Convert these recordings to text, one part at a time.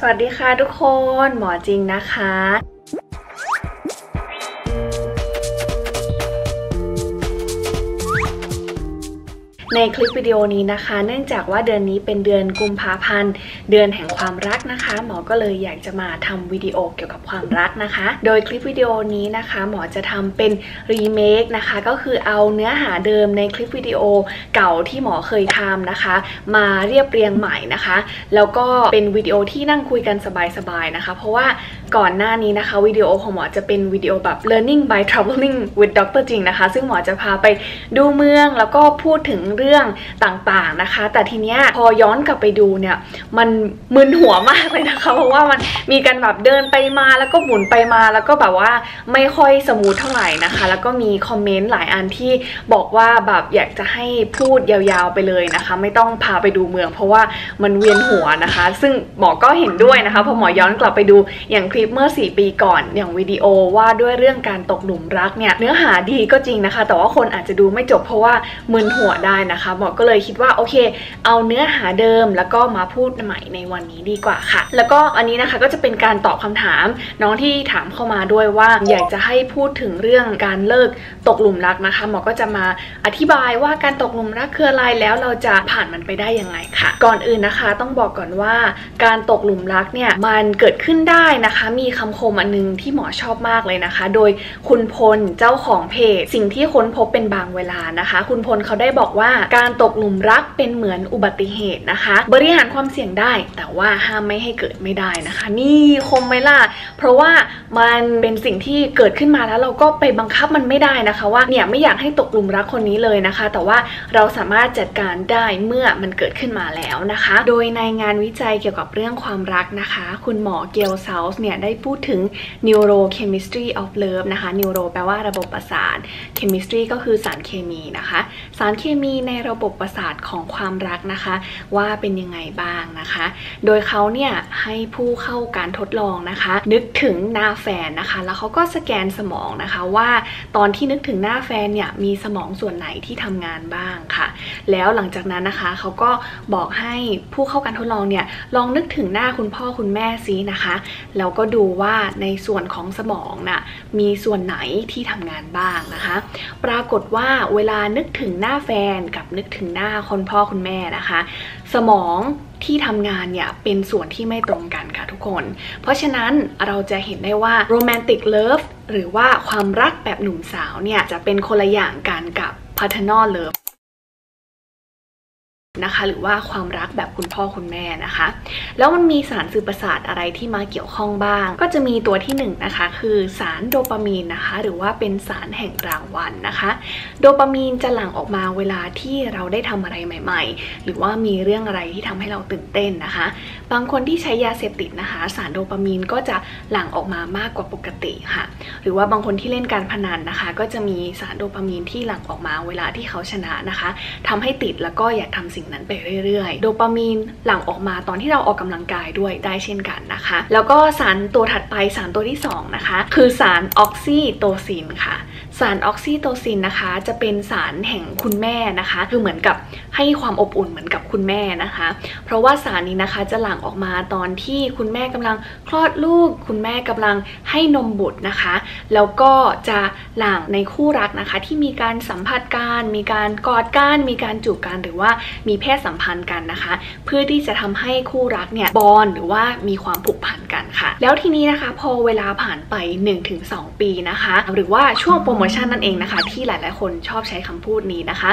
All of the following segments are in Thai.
สวัสดีค่ะทุกคน หมอจริงนะคะ ในคลิปวิดีโอนี้นะคะ เนื่องจากว่าเดือนนี้เป็นเดือนกุมภาพันธ์ เดือนแห่งความรักนะคะ หมอก็เลยอยากจะมาทำวิดีโอเกี่ยวกับความรักนะคะ โดยคลิปวิดีโอนี้นะคะ หมอจะทำเป็นรีเมคนะคะ ก็คือเอาเนื้อหาเดิมในคลิปวิดีโอเก่าที่หมอเคยทำนะคะ มาเรียบเรียงใหม่นะคะ แล้วก็เป็นวิดีโอที่นั่งคุยกันสบายๆนะคะ เพราะว่า ก่อนหน้านี้นะคะวิดีโอของหมอจะเป็นวิดีโอแบบ learning by traveling with Dr. จริงนะคะ ซึ่งหมอจะพาไปดูเมืองแล้วก็พูดถึงเรื่องต่างๆนะคะ แต่ทีเนี้ยพอย้อนกลับไปดูเนี่ย มันมึนหัวมากเลยนะคะ เพราะว่ามันมีการแบบเดินไปมาแล้วก็หมุนไปมาแล้วก็แบบว่าไม่ค่อย smooth เท่าไหร่นะคะ แล้วก็มี comment หลายอันที่บอกว่าแบบอยากจะให้พูดยาวๆไปเลยนะคะ ไม่ต้องพาไปดูเมือง เพราะว่ามันเวียนหัวนะคะ ซึ่งหมอก็เห็นด้วยนะคะพอหมอย้อนกลับไปดูอย่างคลิลิปเมื่อ 4 ปีก่อน อย่างวิดีโอว่าด้วยเรื่องการตกหลุมรักเนี่ยเนื้อหาดีก็จริงนะคะ แต่ว่าคนอาจจะดูไม่จบเพราะว่ามึนหัวได้นะคะหมอก็เลยคิดว่าโอเค เอาเนื้อหาเดิมแล้วก็มาพูดใหม่ในวันนี้ดีกว่าค่ะ แล้วก็อันนี้นะคะก็จะเป็นการตอบคำถามน้องที่ถามเข้ามาด้วยว่าอยากจะให้พูดถึงเรื่องการเลิกตกหลุมรักนะคะหมอก็จะมาอธิบายว่าการตกหลุมรักคืออะไรแล้วเราจะผ่านมันไปได้ยังไงค่ะ ก่อนอื่นนะคะ ต้องบอกก่อนว่าการตกหลุมรักเนี่ยมันเกิดขึ้นได้นะคะมีคำคมอันนึงที่หมอชอบมากเลยนะคะ โดยคุณพลเจ้าของเพจ สิ่งที่ค้นพบเป็นบางเวลานะคะ คุณพลเขาได้บอกว่าการตกหลุมรักเป็นเหมือนอุบัติเหตุนะคะ บริหารความเสี่ยงได้ แต่ว่าห้ามไม่ให้เกิดไม่ได้นะคะ นี่คมไหมล่ะเพราะว่ามันเป็นสิ่งที่เกิดขึ้นมาแล้วเราก็ไปบังคับมันไม่ได้นะคะ ว่าเนี่ยไม่อยากให้ตกหลุมรักคนนี้เลยนะคะ แต่ว่าเราสามารถจัดการได้เมื่อมันเกิดขึ้นมาแล้วนะคะ โดยในงานวิจัยเกี่ยวกับเรื่องความรักนะคะ คุณหมอเกลเซลส์เนี่ยได้พูดถึง neurochemistry of love นะคะ neuro แปลว่าระบบประสาท chemistry ก็คือสารเคมีนะคะ สารเคมีในระบบประสาทของความรักนะคะ ว่าเป็นยังไงบ้างนะคะ โดยเขาเนี่ยให้ผู้เข้าการทดลองนะคะ นึกถึงหน้าแฟนนะคะ แล้วเขาก็สแกนสมองนะคะว่าตอนที่นึกถึงหน้าแฟนเนี่ยมีสมองส่วนไหนที่ทำงานบ้างค่ะ แล้วหลังจากนั้นนะคะเขาก็บอกให้ผู้เข้าการทดลองเนี่ยลองนึกถึงหน้าคุณพ่อคุณแม่ซินะคะแล้วก็ดูว่าในส่วนของสมองน่ะมีส่วนไหนที่ทำงานบ้างนะคะ ปรากฏว่าเวลานึกถึงหน้าแฟนกับนึกถึงหน้าคนพ่อคุณแม่นะคะ สมองที่ทำงานเนี่ยเป็นส่วนที่ไม่ตรงกันค่ะทุกคน เพราะฉะนั้นเราจะเห็นได้ว่า romantic love หรือว่าความรักแบบหนุ่มสาวเนี่ยจะเป็นคนละอย่างกันกับ paternal love นะคะ หรือว่าความรักแบบคุณพ่อคุณแม่นะคะ แล้วมันมีสารสื่อประสาทอะไรที่มาเกี่ยวข้องบ้าง ก็จะมีตัวที่1นนะคะคือสารโดปามีนนะคะ หรือว่าเป็นสารแห่งรางวัลนะคะ โดปามีนจะหลั่งออกมาเวลาที่เราได้ทำอะไรใหม่ ๆ หรือว่ามีเรื่องอะไรที่ทำให้เราตื่นเต้นนะคะ บางคนที่ใช้ยาเสพติดนะคะ สารโดปามีนก็จะหลั่งออกมามากกว่าปกติค่ะ หรือว่าบางคนที่เล่นการพนันนะคะ ก็จะมีสารโดปามีนที่หลั่งออกมาเวลาที่เขาชนะนะคะทำให้ติดแล้วก็อยากทำสิ่งนั้นไปเรื่อยๆ โดปามีนหลั่งออกมาตอนที่เราออกกำลังกายด้วยได้เช่นกันนะคะ แล้วก็สารตัวถัดไปสารตัวที่2นะคะคือสารออกซิโตซินค่ะ สารออกซิโตซินนะคะ จะเป็นสารแห่งคุณแม่นะคะ คือเหมือนกับให้ความอบอุ่นเหมือนกับคุณแม่นะคะ เพราะว่าสารนี้นะคะจะหลั่งออกมาตอนที่คุณแม่กำลังคลอดลูก คุณแม่กำลังให้นมบุตรนะคะ แล้วก็จะหลั่งในคู่รักนะคะ ที่มีการสัมผัสกัน มีการกอดกัน มีการจูบกัน หรือว่ามีเพศสัมพันธ์กันนะคะ เพื่อที่จะทำให้คู่รักเนี่ย bond หรือว่ามีความผูกพันกันค่ะ แล้วทีนี้นะคะ พอเวลาผ่านไป 1-2 ปีนะคะ หรือว่าช่วงโปรโมชันนั่นเองนะคะ ที่หลายๆ คนชอบใช้คำพูดนี้นะคะ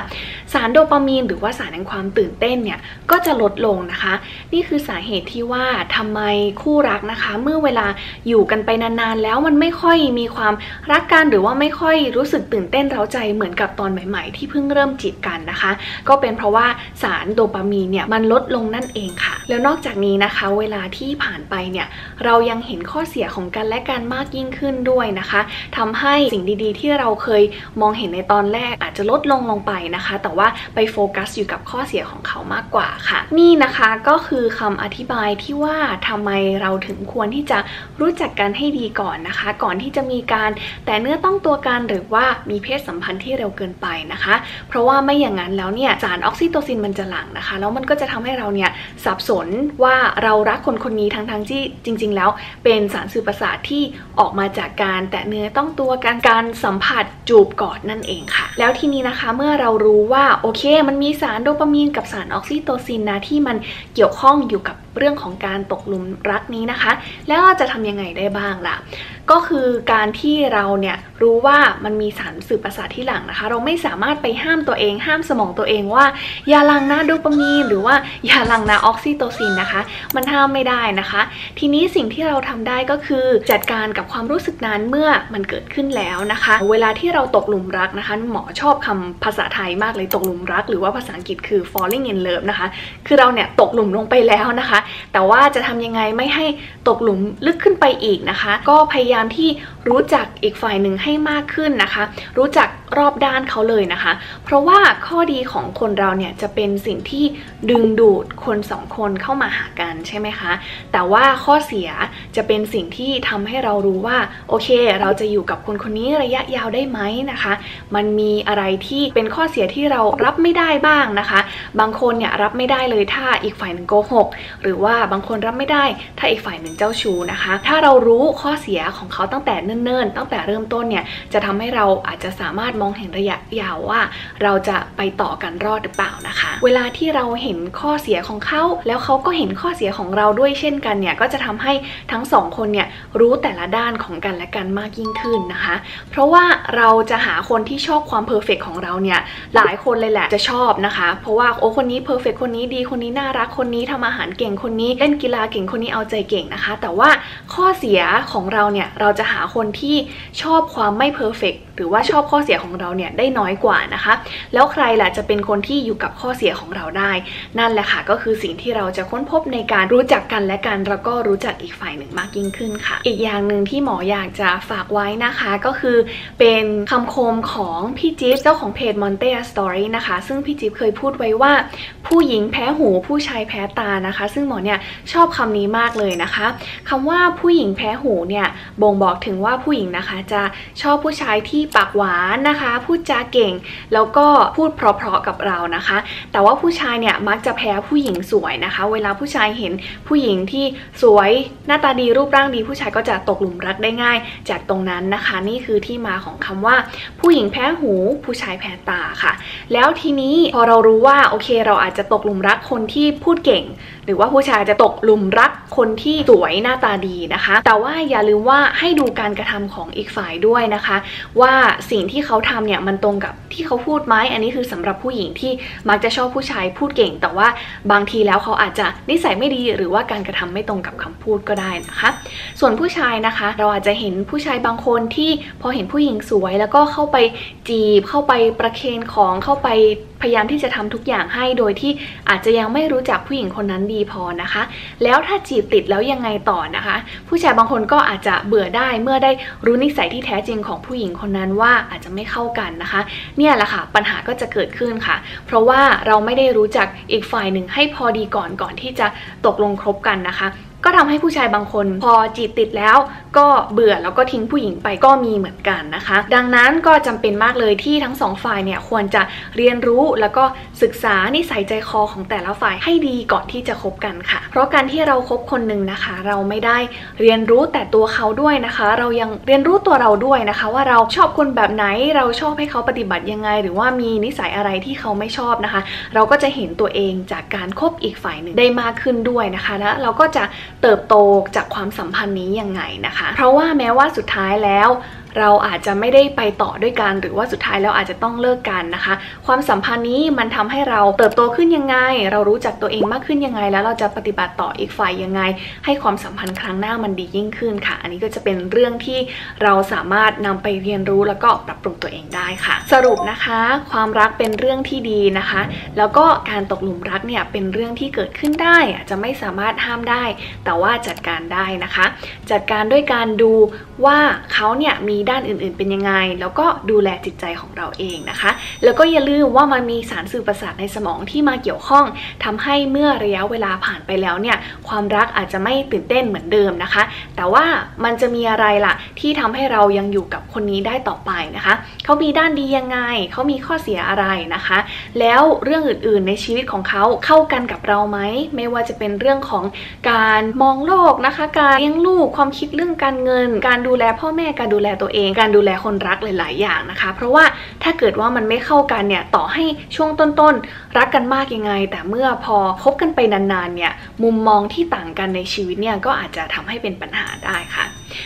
สารโดปามีน หรือว่าสารแห่งความตื่นเต้นเนี่ยก็จะลดลงนะคะ นี่คือสาเหตุที่ว่าทำไมคู่รักนะคะ เมื่อเวลาอยู่กันไปนานๆ แล้วมันไม่ค่อยมีความรักกันหรือว่าไม่ค่อยรู้สึกตื่นเต้นเร้าใจเหมือนกับตอนใหม่ ๆ ที่เพิ่งเริ่มจีบกันนะคะ ก็เป็นเพราะว่าสารโดปามีนเนี่ยมันลดลงนั่นเองค่ะ แล้วนอกจากนี้นะคะ เวลาที่ผ่านไปเนี่ยเราเรายังเห็นข้อเสียของกันและกันมากยิ่งขึ้นด้วยนะคะทำให้สิ่งดีๆ ที่เราเคยมองเห็นในตอนแรกอาจจะลดลงลงไปนะคะ แต่ว่าไปโฟกัสอยู่กับข้อเสียของเขามากกว่าค่ะ นี่นะคะก็คือคำอธิบายที่ว่าทำไมเราถึงควรที่จะรู้จักกันให้ดีก่อนนะคะ ก่อนที่จะมีการแต่เนื้อต้องตัวกันหรือว่ามีเพศสัมพันธ์ที่เร็วเกินไปนะคะ เพราะว่าไม่อย่างนั้นแล้วเนี่ยสารออกซิโตซินมันจะหลั่งนะคะ แล้วมันก็จะทำให้เราเนี่ยสับสนว่าเรารักคนคนนี้ทั้งๆที่จริง ๆ แล้วเป็นสารสื่อประสาทที่ออกมาจากการแตะเนื้อต้องตัวการการสัมผัสจูบกอดนั่นเองค่ะ แล้วทีนี้นะคะเมื่อเรารู้ว่าโอเค มันมีสารโดปามีนกับสารออกซิโตซินนะที่มันเกี่ยวข้องอยู่กับ เรื่องของการตกหลุมรักนี้นะคะ แล้วจะทำยังไงได้บ้างล่ะ ก็คือการที่เราเนี่ยรู้ว่ามันมีสารสื่อประสาทที่หลังนะคะ เราไม่สามารถไปห้ามตัวเอง ห้ามสมองตัวเองว่า อย่าหลังนะโดปามีนหรือว่าอย่าหลังนะออกซิโตซินนะคะ มันห้ามไม่ได้นะคะ ทีนี้สิ่งที่เราทำได้ก็คือจัดการกับความรู้สึกนั้นเมื่อมันเกิดขึ้นแล้วนะคะ เวลาที่เราตกหลุมรักนะคะ หมอชอบคำภาษาไทยมากเลยตกหลุมรัก หรือว่าภาษาอังกฤษคือ falling in love นะคะ คือเราเนี่ยตกหลุมลงไปแล้วนะคะแต่ว่าจะทำยังไงไม่ให้ตกหลุมลึกขึ้นไปอีกนะคะ ก็พยายามที่ รู้จักอีกฝ่ายหนึ่งให้มากขึ้นนะคะ รู้จักรอบด้านเขาเลยนะคะ เพราะว่าข้อดีของคนเราเนี่ยจะเป็นสิ่งที่ดึงดูดคนสองคนเข้ามาหากันใช่ไหมคะ แต่ว่าข้อเสียจะเป็นสิ่งที่ทำให้เรารู้ว่าโอเค เราจะอยู่กับคนคนนี้ระยะยาวได้ไหมนะคะ มันมีอะไรที่เป็นข้อเสียที่เรารับไม่ได้บ้างนะคะ บางคนเนี่ยรับไม่ได้เลยถ้าอีกฝ่ายหนึ่งโกหกหรือว่าบางคนรับไม่ได้ถ้าอีกฝ่ายหนึ่งเจ้าชู้นะคะ ถ้าเรารู้ข้อเสียของเขาตั้งแต่เนิ่นๆ ตั้งแต่เริ่มต้นเนี่ยจะทำให้เราอาจจะสามารถมองเห็นระยะยาวว่า เราจะไปต่อกันรอดหรือเปล่านะคะ เวลาที่เราเห็นข้อเสียของเขาแล้วเขาก็เห็นข้อเสียของเราด้วยเช่นกันเนี่ยก็จะทำให้ทั้งสองคนเนี่ยรู้แต่ละด้านของกันและกันมากยิ่งขึ้นนะคะ เพราะว่าเราจะหาคนที่ชอบความ perfect ของเราเนี่ยหลายคนเลยแหละจะชอบนะคะ เพราะว่าโอ้คนนี้ perfect คนนี้ดีคนนี้น่ารักคนนี้ทำอาหารเก่งคนนี้เล่นกีฬาเก่งคนนี้เอาใจเก่งนะคะ แต่ว่าข้อเสียของเราเนี่ยเราจะหาคนที่ชอบความไม่เพอร์เฟก หรือว่าชอบข้อเสียของเราเนี่ยได้น้อยกว่านะคะ แล้วใครล่ะจะเป็นคนที่อยู่กับข้อเสียของเราได้ นั่นแหละค่ะก็คือสิ่งที่เราจะค้นพบในการรู้จักกันและกันแล้วก็รู้จักอีกฝ่ายหนึ่งมากยิ่งขึ้นค่ะ อีกอย่างหนึ่งที่หมออยากจะฝากไว้นะคะก็คือเป็นคำคมของพี่จิ๊บเจ้าของเพจ Monte Story นะคะ ซึ่งพี่จิ๊บเคยพูดไว้ว่า ผู้หญิงแพ้หูผู้ชายแพ้ตานะคะ ซึ่งหมอเนี่ยชอบคำนี้มากเลยนะคะคำว่าผู้หญิงแพ้หูเนี่ยบ่งบอกถึงว่าผู้หญิงนะคะจะชอบผู้ชายที่ปากหวานนะคะ พูดจาเก่ง แล้วก็พูดเพราะๆกับเรานะคะ แต่ว่าผู้ชายเนี่ยมักจะแพ้ผู้หญิงสวยนะคะ เวลาผู้ชายเห็นผู้หญิงที่สวยหน้าตาดีรูปร่างดี ผู้ชายก็จะตกหลุมรักได้ง่าย จากตรงนั้นนะคะ นี่คือที่มาของคำว่า ผู้หญิงแพ้หู ผู้ชายแพ้ตาค่ะ แล้วทีนี้พอเรารู้ว่าโอเค เราอาจจะตกหลุมรักคนที่พูดเก่ง หรือว่าผู้ชายจะตกหลุมรักคนที่สวยหน้าตาดีนะคะ แต่ว่าอย่าลืมว่าให้ดูการกระทำของอีกฝ่ายด้วยนะคะ ว่าสิ่งที่เขาทำเนี่ยมันตรงกับที่เขาพูดไหมอันนี้คือสำหรับผู้หญิงที่มักจะชอบผู้ชายพูดเก่ง แต่ว่าบางทีแล้วเขาอาจจะนิสัยไม่ดีหรือว่าการกระทำไม่ตรงกับคำพูดก็ได้นะคะ ส่วนผู้ชายนะคะ เราอาจจะเห็นผู้ชายบางคนที่พอเห็นผู้หญิงสวย แล้วก็เข้าไปจีบเข้าไปประเคนของเข้าไปพยายามที่จะทำทุกอย่างให้โดยที่อาจจะยังไม่รู้จักผู้หญิงคนนั้นดีพอนะคะ แล้วถ้าจีบติดแล้วยังไงต่อนะคะ ผู้ชายบางคนก็อาจจะเบื่อได้เมื่อได้รู้นิสัยที่แท้จริงของผู้หญิงคนนั้นว่าอาจจะไม่เข้ากันนะคะ เนี่ยแหละค่ะปัญหาก็จะเกิดขึ้นค่ะ เพราะว่าเราไม่ได้รู้จักอีกฝ่ายหนึ่งให้พอดีก่อนก่อนที่จะตกลงคบกันนะคะ ก็ทำให้ผู้ชายบางคน พอจีบติดแล้ว ก็เบื่อแล้วก็ทิ้งผู้หญิงไปก็มีเหมือนกันนะคะ ดังนั้นก็จำเป็นมากเลยที่ทั้งสองฝ่ายเนี่ยควรจะเรียนรู้แล้วก็ศึกษานิสัยใจคอของแต่ละฝ่ายให้ดีก่อนที่จะคบกันค่ะ เพราะการที่เราครบคนหนึ่งนะคะ เราไม่ได้เรียนรู้แต่ตัวเขาด้วยนะคะ เรายังเรียนรู้ตัวเราด้วยนะคะ ว่าเราชอบคนแบบไหนเราชอบให้เขาปฏิบัติยังไง หรือว่ามีนิสัยอะไรที่เขาไม่ชอบนะคะ เราก็จะเห็นตัวเองจากการคบอีกฝ่ายหนึ่งได้มากขึ้นด้วยนะคะแล้วเราก็จะเติบโตจากความสัมพันธ์นี้ยังไงนะคะ เพราะว่าแม้ว่าสุดท้ายแล้ว เราอาจจะไม่ได้ไปต่อด้วยกัน หรือว่าสุดท้ายแล้วอาจจะต้องเลิกกันนะคะ ความสัมพันธ์นี้มันทำให้เราเติบโตขึ้นยังไง เรารู้จักตัวเองมากขึ้นยังไง แล้วเราจะปฏิบัติต่ออีกฝ่ายยังไง ให้ความสัมพันธ์ครั้งหน้ามันดียิ่งขึ้นค่ะ อันนี้ก็จะเป็นเรื่องที่เราสามารถนำไปเรียนรู้แล้วก็ปรับปรุงตัวเองได้ค่ะ สรุปนะคะ ความรักเป็นเรื่องที่ดีนะคะ แล้วก็การตกหลุมรักเนี่ยเป็นเรื่องที่เกิดขึ้นได้อาจจะไม่สามารถห้ามได้ แต่ว่าจัดการได้นะคะ จัดการด้วยการดูว่าเขาเนี่ยมีด้านอื่นๆ เป็นยังไง แล้วก็ดูแลจิตใจของเราเองนะคะ แล้วก็อย่าลืมว่ามันมีสารสื่อประสาทในสมองที่มาเกี่ยวข้องทำให้เมื่อระยะเวลาผ่านไปแล้วเนี่ยความรักอาจจะไม่ตื่นเต้นเหมือนเดิมนะคะ แต่ว่ามันจะมีอะไรล่ะที่ทำให้เรายังอยู่กับคนนี้ได้ต่อไปนะคะเขามีด้านดียังไงเขามีข้อเสียอะไรนะคะ แล้วเรื่องอื่นๆ ในชีวิตของเขาเข้ากันกับเราไหมไม่ว่าจะเป็นเรื่องของการมองโลกนะคะ การเลี้ยงลูกความคิดเรื่องการเงิน การดูแลพ่อแม่การดูแลตัวเองการดูแลคนรักหลาย ๆ อย่างนะคะ เพราะว่าถ้าเกิดว่ามันไม่เข้ากันเนี่ยต่อให้ช่วงต้น ๆ รักกันมากยังไง แต่เมื่อพอคบกันไปนาน ๆ เนี่ยมุมมองที่ต่างกันในชีวิตเนี่ยก็อาจจะทำให้เป็นปัญหาได้ค่ะ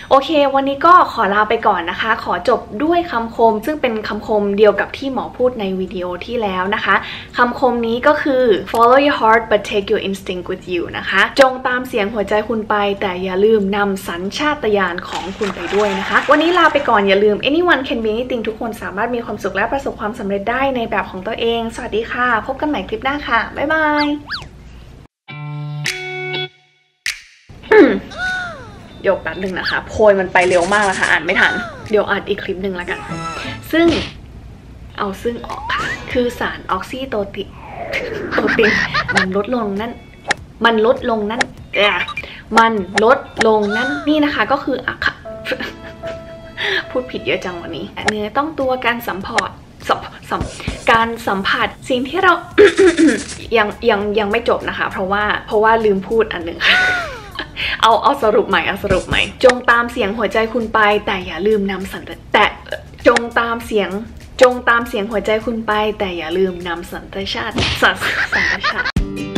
โอเค วันนี้ก็ขอลาไปก่อนนะคะ ขอจบด้วยคำคม ซึ่งเป็นคำคมเดียวกับที่หมอพูดในวิดีโอที่แล้วนะคะคำคมนี้ก็คือ follow your heart but take your instinct with you นะคะ จงตามเสียงหัวใจคุณไป แต่อย่าลืมนำสัญชาตญาณของคุณไปด้วยนะคะ วันนี้ลาไปก่อนอย่าลืม anyone can be anything ทุกคนสามารถมีความสุขและประสบความสำเร็จได้ในแบบของตัวเอง สวัสดีค่ะ พบกันใหม่คลิปหน้าค่ะ บ๊ายบาย เดี๋ยวแป๊บหนึ่งนะคะ โพยมันไปเร็วมากแล้วค่ะอ่านไม่ทัน เดี๋ยวอ่านอีกคลิปหนึ่งแล้วกัน ซึ่งเอาซึ่งออกค่ะ คือสารออกซิโตติโตตินมันลดลงนั่น มันลดลงนั่นแอะมันลดลงนั่นนี่นะคะก็คืออะค่ะพูดผิดเยอะจังวันนี้ เนื้อต้องตัวการสัมผัสสัมสัมการสัมผัสสิ่งที่เรายังยังยังไม่จบนะคะ เพราะว่าเพราะว่าลืมพูดอันหนึ่งค่ะ เอาเอาสรุปใหม่เอาสรุปใหม่ จงตามเสียงหัวใจคุณไป แต่อย่าลืมนำสันแต่จงตามเสียง จงตามเสียงหัวใจคุณไป แต่อย่าลืมนำสันตชาติสันสัญชาติ